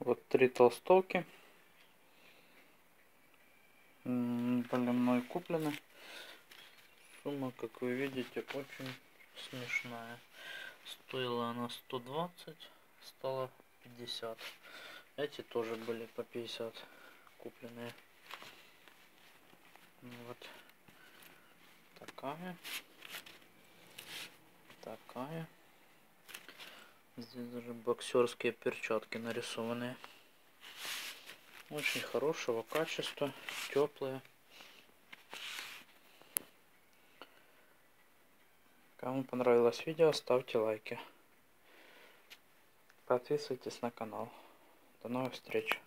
Вот три толстовки. Были мной куплены. Сумма, как вы видите, очень смешная. Стоила она 120, стала 50. Эти тоже были по 50 купленные. Вот такая. Такая. Здесь даже боксерские перчатки нарисованные. Очень хорошего качества, теплые. Кому понравилось видео, ставьте лайки. Подписывайтесь на канал. До новых встреч.